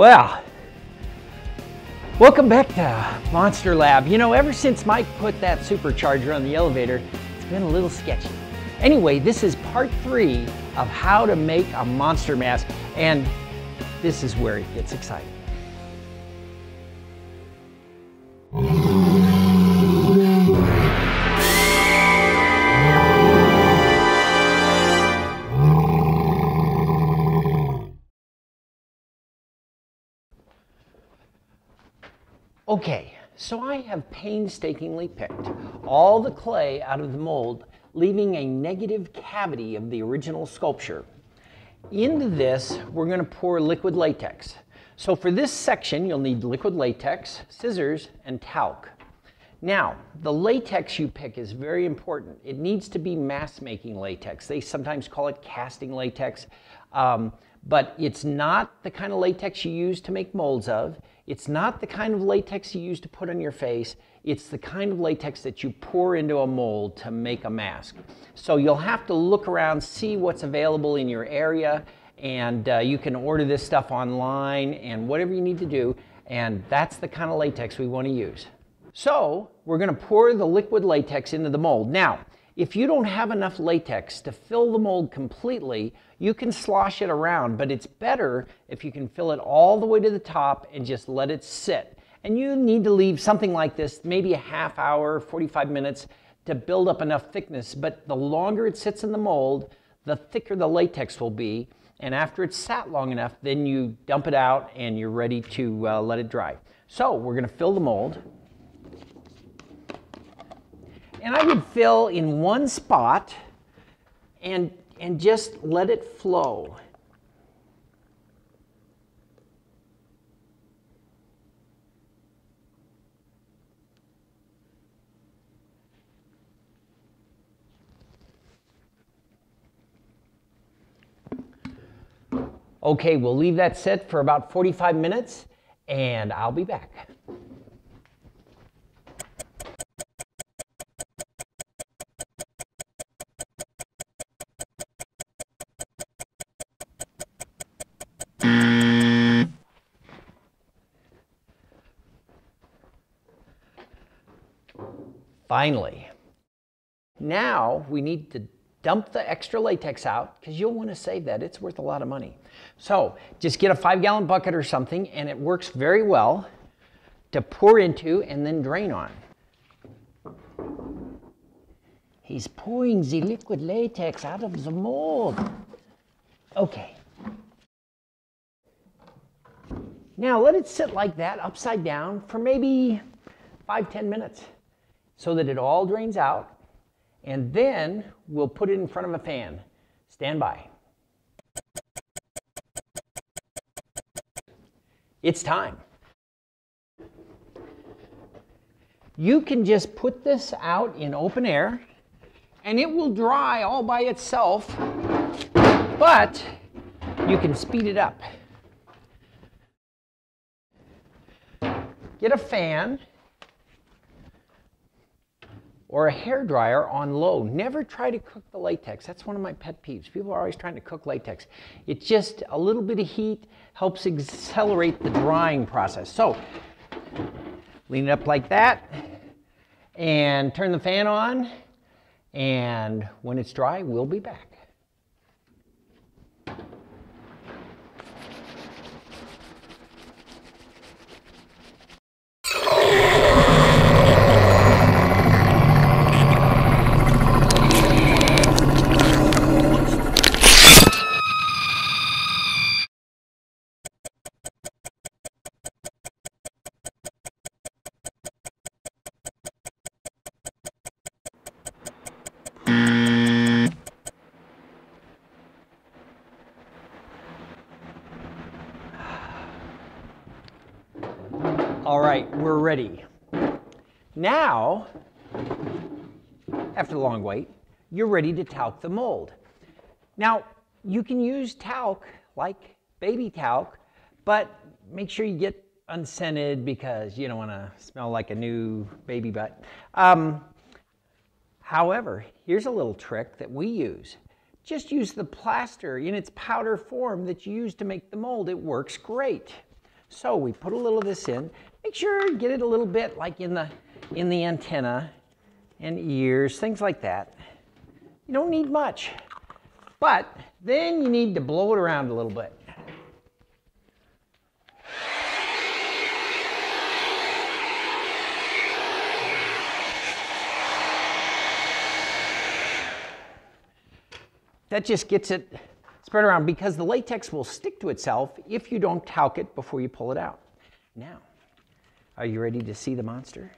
Well, welcome back to Monster Lab. You know, ever since Mike put that supercharger on the elevator, it's been a little sketchy. Anyway, this is part three of how to make a monster mask, and this is where it gets exciting. Okay, so I have painstakingly picked all the clay out of the mold, leaving a negative cavity of the original sculpture. Into this, we're going to pour liquid latex. So for this section, you'll need liquid latex, scissors, and talc. Now, the latex you pick is very important. It needs to be mask-making latex. They sometimes call it casting latex, um, but it's not the kind of latex you use to make molds of. It's not the kind of latex you use to put on your face. It's the kind of latex that you pour into a mold to make a mask. So you'll have to look around, see what's available in your area, and uh, you can order this stuff online and whatever you need to do. And that's the kind of latex we want to use. So we're going to pour the liquid latex into the mold. Now, if you don't have enough latex to fill the mold completely, you can slosh it around, but it's better if you can fill it all the way to the top and just let it sit. And you need to leave something like this, maybe a half hour, 45 minutes, to build up enough thickness. But the longer it sits in the mold, the thicker the latex will be. And after it's sat long enough, then you dump it out and you're ready to uh, let it dry. So we're gonna fill the mold. And I would fill in one spot and, and just let it flow. Okay, we'll leave that set for about 45 minutes and I'll be back. Finally, now we need to dump the extra latex out because you'll want to save that. It's worth a lot of money. So just get a five gallon bucket or something and it works very well to pour into and then drain on. He's pouring the liquid latex out of the mold. Okay. Now let it sit like that upside down for maybe five, ten minutes so that it all drains out. And then we'll put it in front of a fan. Stand by. It's time. You can just put this out in open air and it will dry all by itself, but you can speed it up. Get a fan or a hair dryer on low. Never try to cook the latex. That's one of my pet peeves. People are always trying to cook latex. It's just a little bit of heat helps accelerate the drying process. So lean it up like that and turn the fan on. And when it's dry, we'll be back. Ready to talc the mold. Now, you can use talc like baby talc, but make sure you get unscented because you don't want to smell like a new baby butt. Um, however, here's a little trick that we use. Just use the plaster in its powder form that you use to make the mold. It works great. So we put a little of this in. Make sure get it a little bit like in the, in the antenna and ears, things like that. You don't need much. But then you need to blow it around a little bit. That just gets it spread around because the latex will stick to itself if you don't talc it before you pull it out. Now, are you ready to see the monster?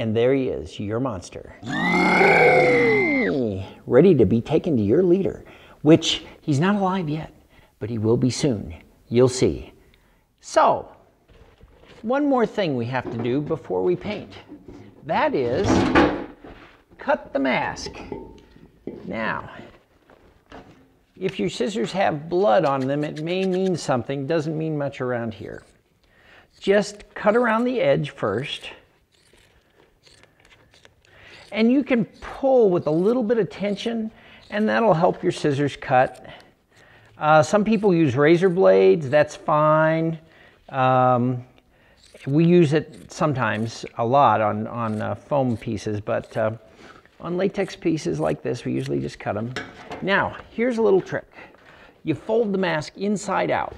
And there he is, your monster. Ready to be taken to your leader, which he's not alive yet, but he will be soon. You'll see. So, one more thing we have to do before we paint. That is cut the mask. Now, if your scissors have blood on them, it may mean something, doesn't mean much around here. Just cut around the edge first. And you can pull with a little bit of tension, and that'll help your scissors cut. Uh, some people use razor blades, that's fine. Um, we use it sometimes a lot on, on uh, foam pieces, but uh, on latex pieces like this, we usually just cut them. Now, here's a little trick. You fold the mask inside out,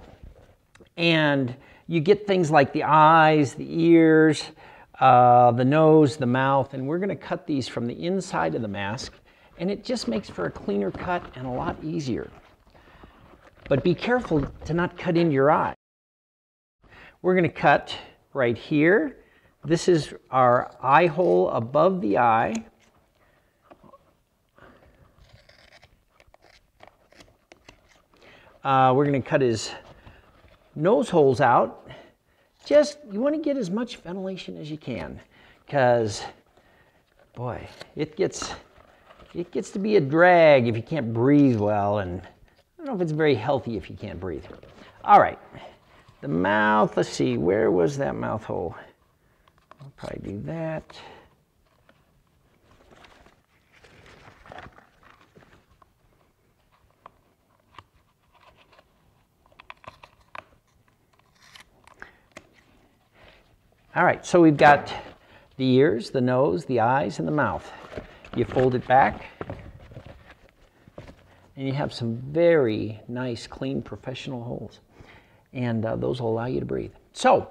and you get things like the eyes, the ears, uh, the nose, the mouth, and we're gonna cut these from the inside of the mask, and it just makes for a cleaner cut and a lot easier. But be careful to not cut into your eye. We're going to cut right here. This is our eye hole above the eye. Uh, we're going to cut his nose holes out. Just, you want to get as much ventilation as you can because, boy, it gets, it gets to be a drag if you can't breathe well and I don't know if it's very healthy if you can't breathe. All right. The mouth, let's see, where was that mouth hole? I'll probably do that. All right, so we've got the ears, the nose, the eyes, and the mouth. You fold it back, and you have some very nice, clean, professional holes and uh, those will allow you to breathe. So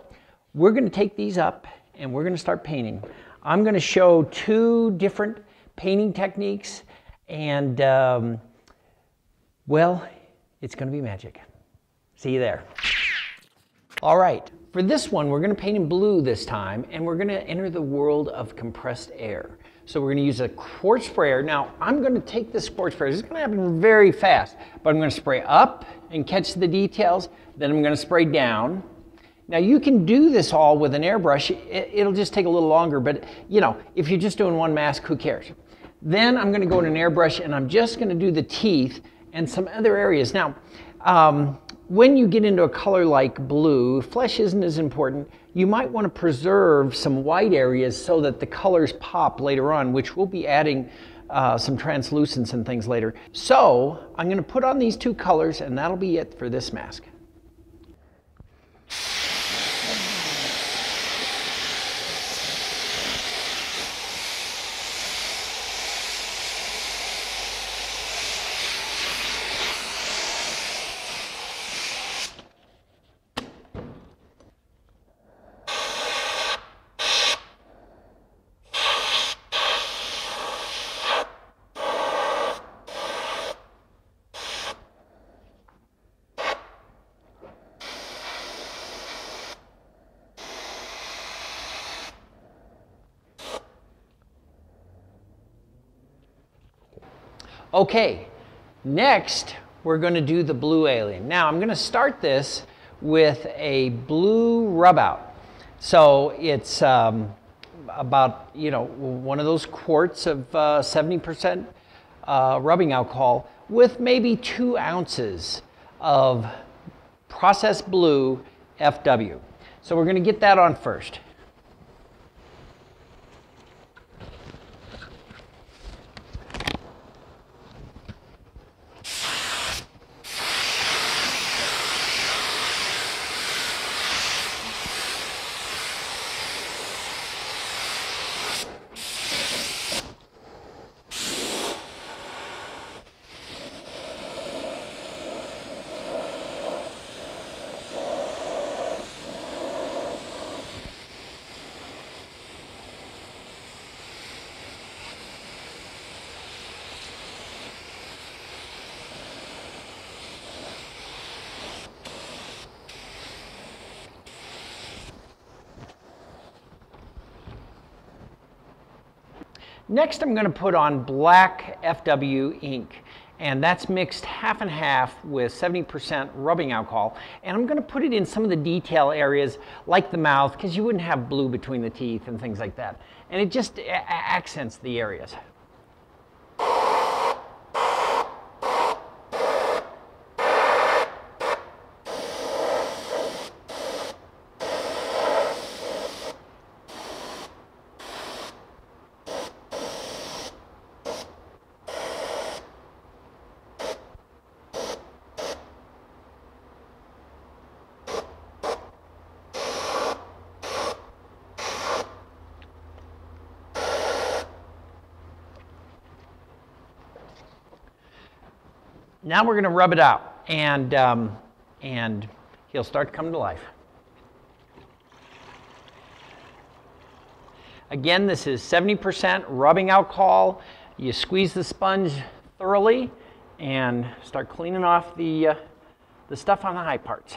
we're going to take these up and we're going to start painting. I'm going to show two different painting techniques and um, well, it's going to be magic. See you there. All right, for this one, we're going to paint in blue this time and we're going to enter the world of compressed air. So we're going to use a quartz sprayer. Now, I'm going to take this quartz sprayer. This is to happen very fast, but I'm going to spray up and catch the details. Then I'm going to spray down. Now you can do this all with an airbrush. It'll just take a little longer, but you know, if you're just doing one mask, who cares? Then I'm going to go in an airbrush and I'm just going to do the teeth and some other areas. Now, um, when you get into a color like blue, flesh isn't as important. You might want to preserve some white areas so that the colors pop later on, which we'll be adding uh, some translucence and things later. So I'm going to put on these two colors and that'll be it for this mask. Okay, next we're going to do the blue alien. Now I'm going to start this with a blue rub out. So it's um, about, you know, one of those quarts of 70% uh, uh, rubbing alcohol with maybe two ounces of processed blue FW. So we're going to get that on first. Next, I'm going to put on black FW ink, and that's mixed half and half with 70% rubbing alcohol. And I'm going to put it in some of the detail areas like the mouth, because you wouldn't have blue between the teeth and things like that. And it just accents the areas. Now we're going to rub it out, and, um, and he'll start to come to life. Again, this is 70% rubbing alcohol. You squeeze the sponge thoroughly and start cleaning off the, uh, the stuff on the high parts.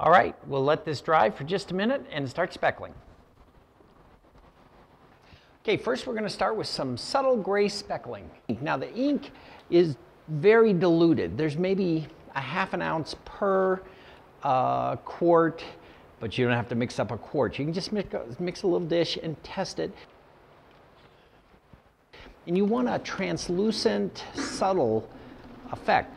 All right, we'll let this dry for just a minute and start speckling. Okay, first we're going to start with some subtle gray speckling. Now the ink is very diluted. There's maybe a half an ounce per uh, quart, but you don't have to mix up a quart. You can just mix, mix a little dish and test it. And you want a translucent, subtle effect.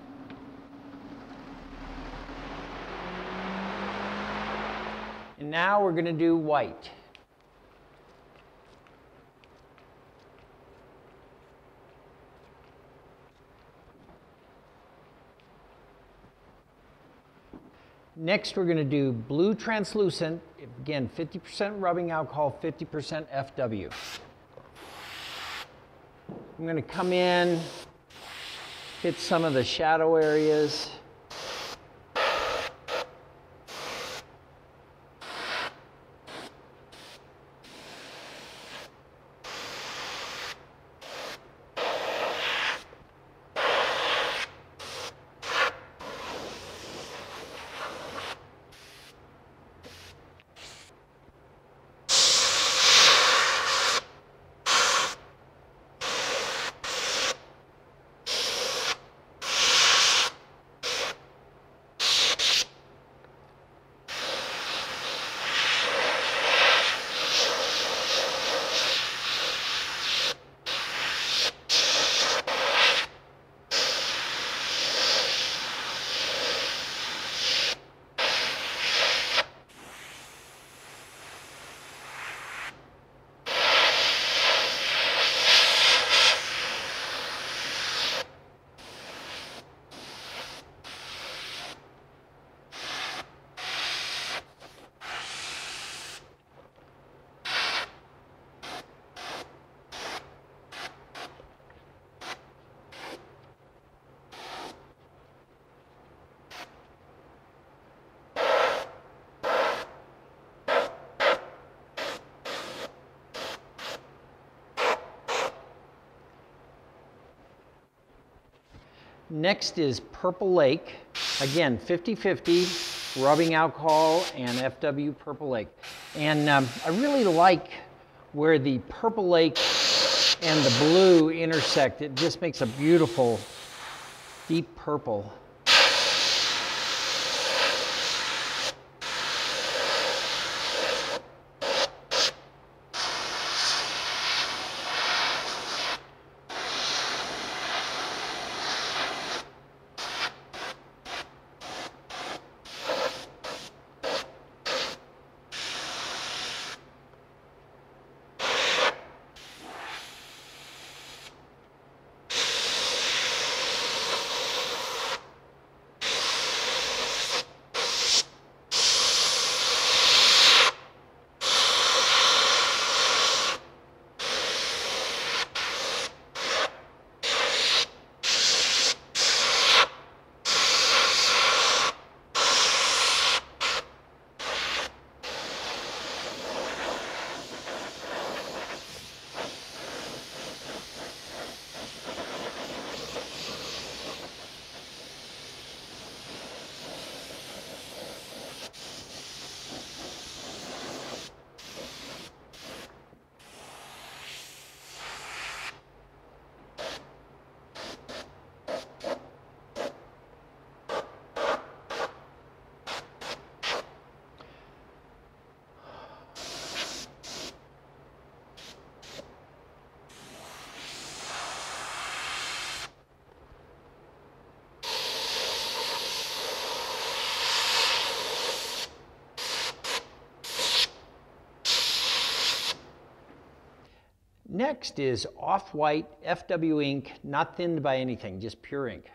And now we're going to do white. Next, we're going to do blue translucent. Again, 50% rubbing alcohol, 50% FW. I'm going to come in, hit some of the shadow areas. Next is Purple Lake. Again, 50-50, rubbing alcohol and FW Purple Lake. And um, I really like where the Purple Lake and the blue intersect. It just makes a beautiful deep purple. Next is off-white FW ink, not thinned by anything, just pure ink.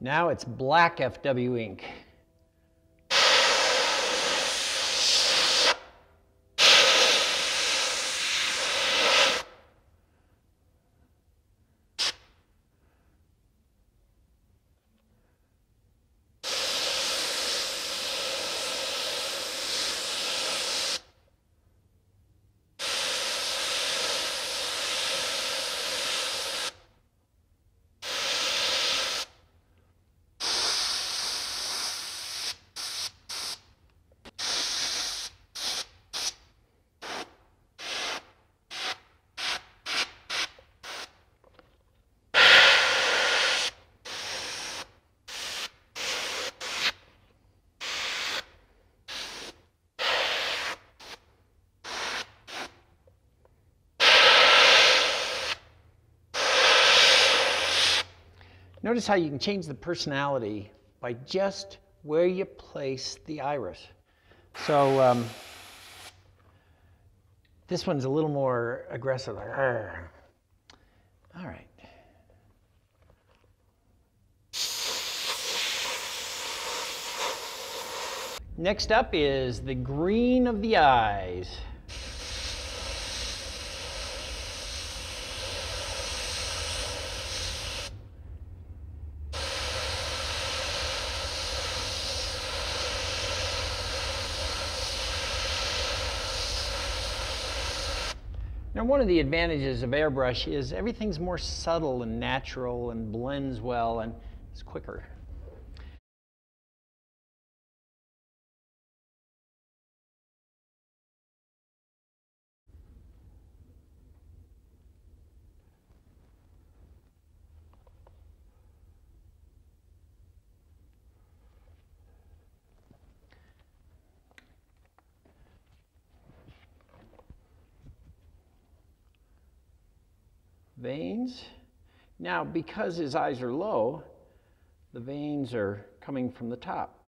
Now it's black FW ink. Notice how you can change the personality by just where you place the iris. So um, this one's a little more aggressive. All right. Next up is the green of the eyes. One of the advantages of airbrush is everything's more subtle and natural and blends well and it's quicker. Veins. Now, because his eyes are low, the veins are coming from the top.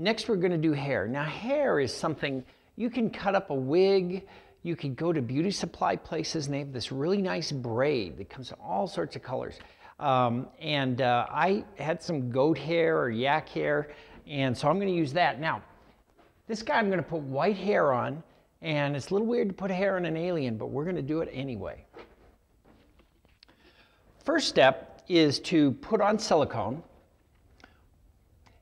Next, we're going to do hair. Now, hair is something you can cut up a wig. You can go to beauty supply places and they have this really nice braid that comes in all sorts of colors. Um, and uh, I had some goat hair or yak hair, and so I'm going to use that. Now, this guy I'm going to put white hair on, and it's a little weird to put hair on an alien, but we're going to do it anyway. First step is to put on silicone.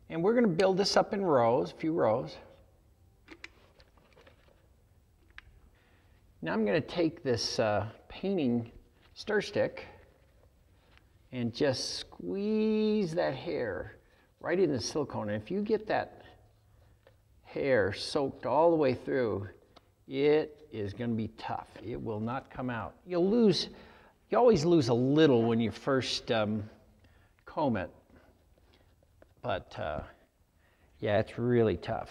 And we're going to build this up in rows, a few rows. Now I'm going to take this uh, painting stir stick and just squeeze that hair right into the silicone. And if you get that hair soaked all the way through, it is going to be tough. It will not come out. You'll lose, you always lose a little when you first um, comb it, but uh, yeah, it's really tough.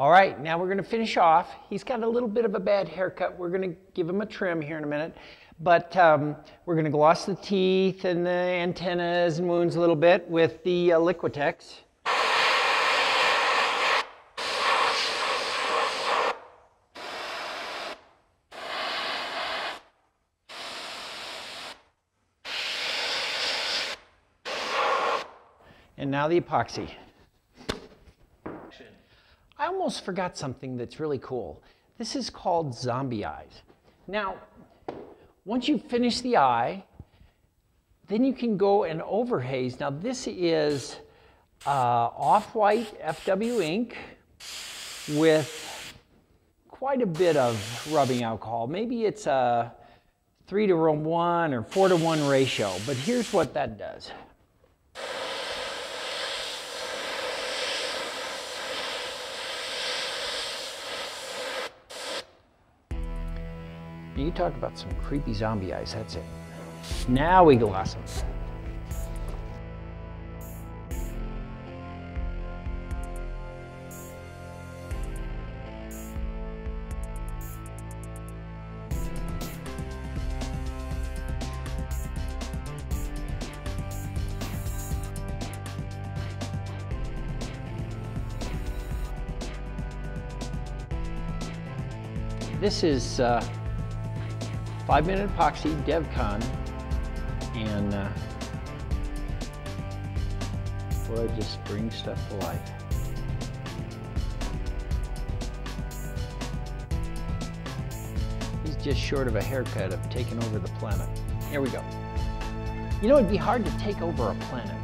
All right, now we're going to finish off. He's got a little bit of a bad haircut. We're going to give him a trim here in a minute. But um, we're going to gloss the teeth and the antennas and wounds a little bit with the uh, Liquitex. And now the epoxy almost forgot something that's really cool. This is called zombie eyes. Now, once you finish the eye, then you can go and overhaze. Now this is uh, off-white FW ink with quite a bit of rubbing alcohol. Maybe it's a three to one or four to one ratio, but here's what that does. You talk about some creepy zombie eyes, that's it. Now we them. This is uh, five minute epoxy DevCon and uh, boy, just brings stuff to life. He's just short of a haircut of taking over the planet. Here we go. You know, it'd be hard to take over a planet